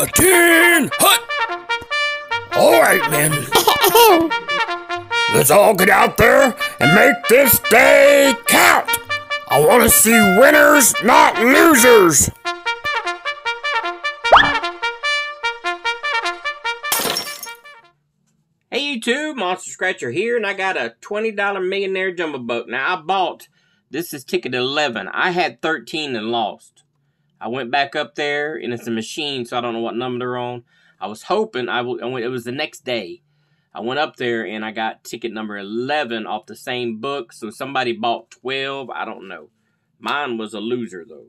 a tin hut. All right, men. Let's all get out there and make this day count. I want to see winners, not losers. Hey YouTube, Monster Scratcher here, and I got a $20 millionaire jumbo book. Now, I bought, this is ticket 11. I had 13 and lost. I went back up there, and it's a machine, so I don't know what number they're on. I was hoping, I, it was the next day. I went up there, and I got ticket number 11 off the same book, so somebody bought 12. I don't know. Mine was a loser, though.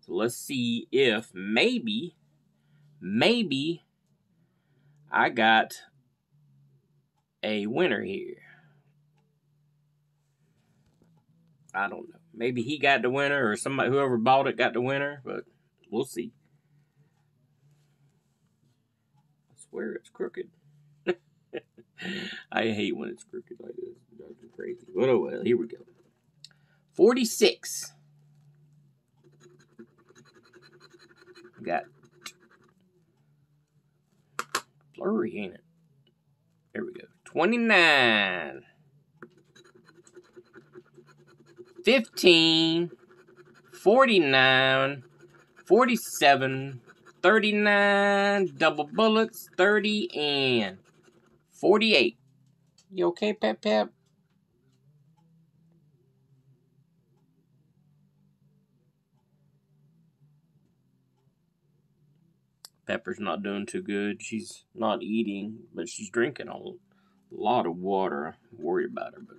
So let's see if maybe, maybe I got a winner here. I don't know. Maybe he got the winner or somebody whoever bought it got the winner, but we'll see. I swear it's crooked. I hate when it's crooked like this. It drives me crazy. But oh well, here we go. 46. Got blurry, ain't it? There we go. 29. 15. 49. 47. 39. Double bullets. 30 and 48. You okay, Pep Pep? Pepper's not doing too good. She's not eating, but she's drinking a lot of water. I'm about her, but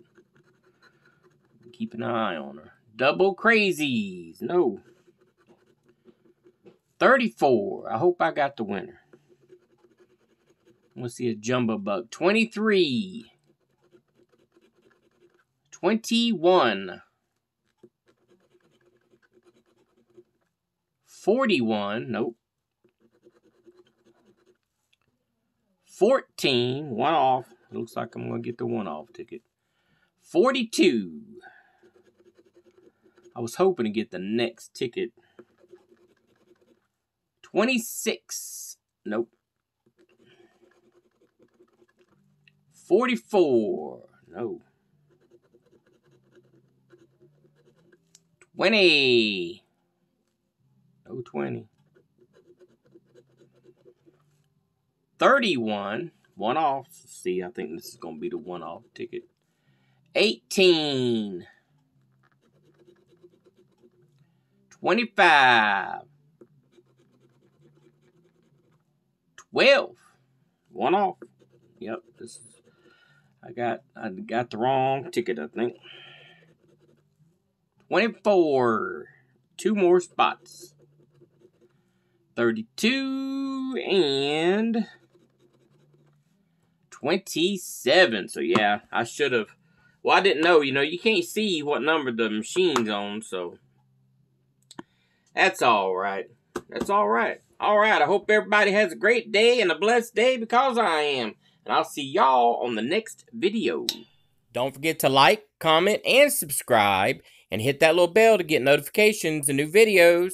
keep an eye on her. Double crazies. No. 34. I hope I got the winner. Let's see a jumbo buck. 23. 21. 41. Nope. 14, one off. Looks like I'm going to get the one off ticket. 42. I was hoping to get the next ticket. 26. Nope. 44. No. 20. No 20. 31, one off. See, I think this is going to be the one off ticket. 18, 25, 12, one off. Yep, this is, I got, I got the wrong ticket, I think. 24, two more spots. 32 and 27. So yeah, I should have. Well, I didn't know. You know, you can't see what number the machine's on, so that's all right. That's all right. All right. I hope everybody has a great day and a blessed day because I am. And I'll see y'all on the next video. Don't forget to like, comment, and subscribe, and hit that little bell to get notifications of new videos.